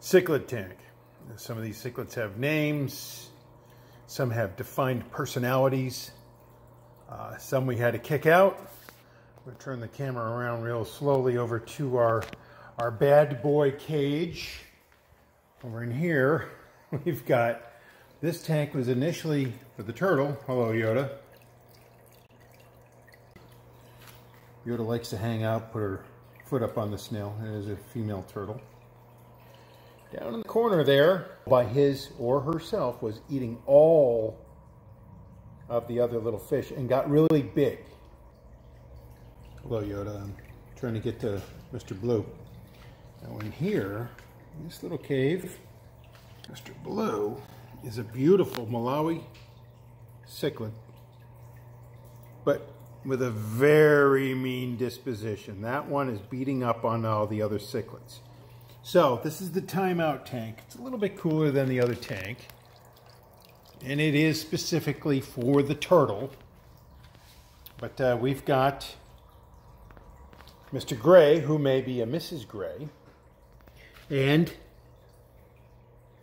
cichlid tank. Some of these cichlids have names. Some have defined personalities. Uh, some we had to kick out. We'll turn the camera around real slowly over to our, our bad boy cage. Over in here, we've got, this tank was initially for the turtle. Hello, Yoda. Yoda likes to hang out, put her foot up on the snail. It is a female turtle. Down in the corner there, by his or herself, was eating all of the other little fish and got really big. Hello, Yoda. I'm trying to get to Mr. Blue. Now in here, in this little cave, Mr. Blue is a beautiful Malawi cichlid, but with a very mean disposition. That one is beating up on all the other cichlids. So this is the timeout tank. It's a little bit cooler than the other tank. And it is specifically for the turtle. But uh, we've got Mr. Gray, who may be a Mrs. Gray, and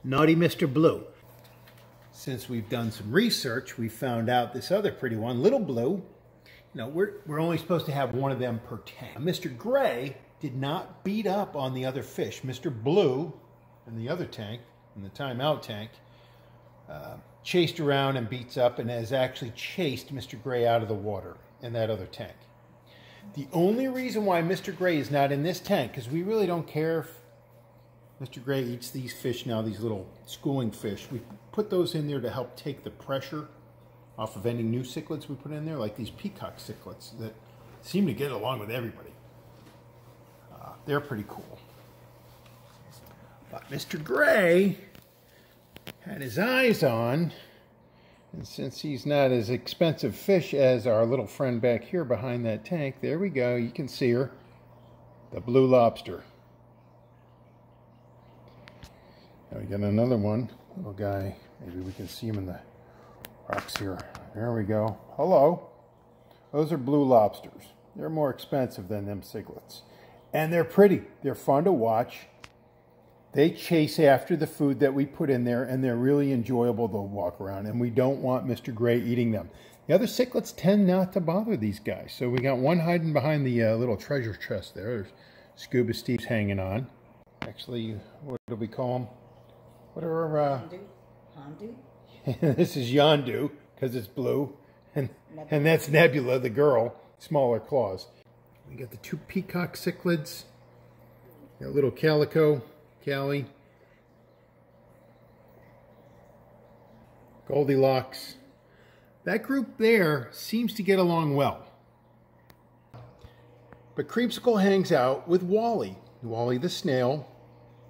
Naughty Mr. Blue. Since we've done some research, we found out this other pretty one, Little Blue, you know, we're, we're only supposed to have one of them per tank. Mr. Gray did not beat up on the other fish. Mr. Blue in the other tank, in the timeout tank, uh, chased around and beats up and has actually chased Mr. Gray out of the water in that other tank. The only reason why Mr. Gray is not in this tank, because we really don't care if Mr. Gray eats these fish now, these little schooling fish. We put those in there to help take the pressure off of any new cichlids we put in there, like these peacock cichlids that seem to get along with everybody. They're pretty cool. But Mr. Gray had his eyes on, and since he's not as expensive fish as our little friend back here behind that tank, there we go, you can see her, the blue lobster. Now we got another one, little guy, maybe we can see him in the rocks here. There we go. Hello. Those are blue lobsters. They're more expensive than them cichlids. And they're pretty. They're fun to watch. They chase after the food that we put in there, and they're really enjoyable to walk around. And we don't want Mr. Gray eating them. The other cichlids tend not to bother these guys. So we got one hiding behind the uh, little treasure chest there. There's Scuba Steve's hanging on. Actually, what do we call them? What are our... Uh, Hondu? this is Yondu because it's blue, and and that's Nebula, the girl, smaller claws. We got the two peacock cichlids, got little calico, Callie, Goldilocks. That group there seems to get along well. But Creamsicle hangs out with Wally. Wally the snail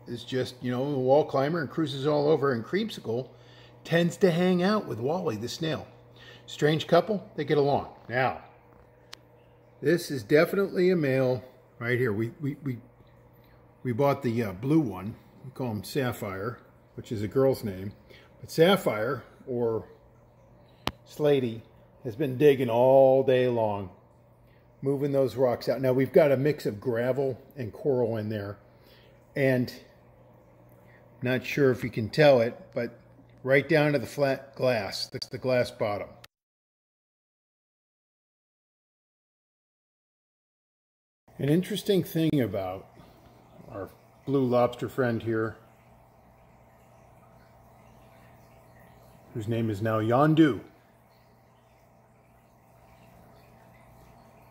is just, you know, a wall climber and cruises all over, and Creamsicle tends to hang out with Wally the snail. Strange couple, they get along. Now, this is definitely a male right here. We, we, we, we bought the uh, blue one. We call him Sapphire, which is a girl's name. But Sapphire, or Slaty, has been digging all day long, moving those rocks out. Now, we've got a mix of gravel and coral in there. And not sure if you can tell it, but right down to the flat glass, that's the glass bottom. An interesting thing about our blue lobster friend here, whose name is now Yondu.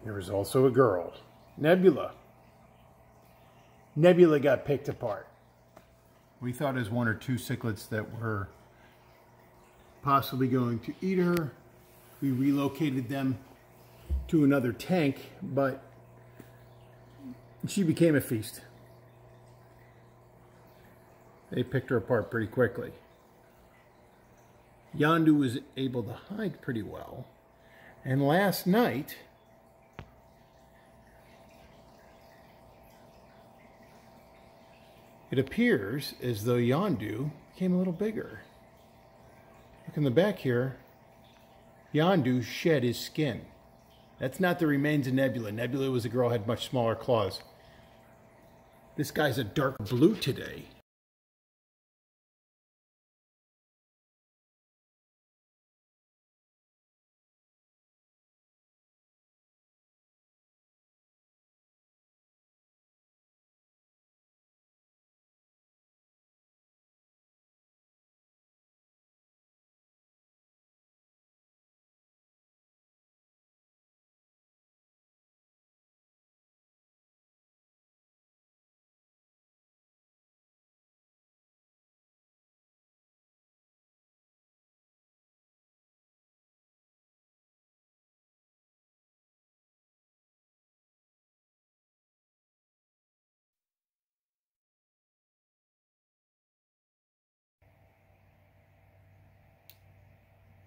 There is also a girl, Nebula. Nebula got picked apart. We thought as one or two cichlids that were possibly going to eat her. We relocated them to another tank, but she became a feast. They picked her apart pretty quickly. Yondu was able to hide pretty well. And last night, it appears as though Yondu became a little bigger. Look in the back here. Yondu shed his skin. That's not the remains of Nebula. Nebula was a girl had much smaller claws. This guy's a dark blue today.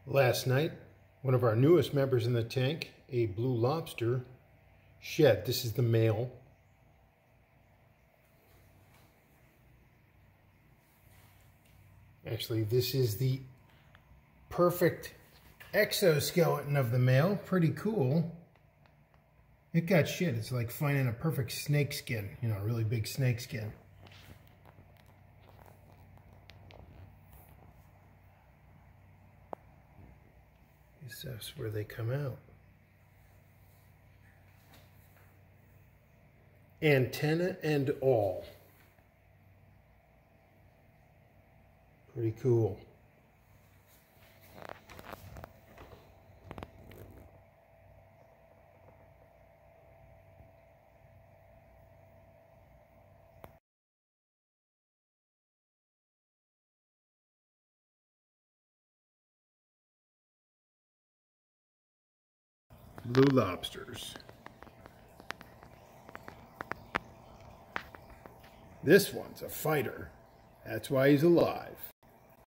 Last night, one of our newest members in the tank, a blue lobster, shed. This is the male. Actually, this is the perfect exoskeleton of the male. Pretty cool. It got shit. It's like finding a perfect snake skin, you know, a really big snake skin. That's where they come out. Antenna and all. Pretty cool. Blue lobsters. This one's a fighter. That's why he's alive.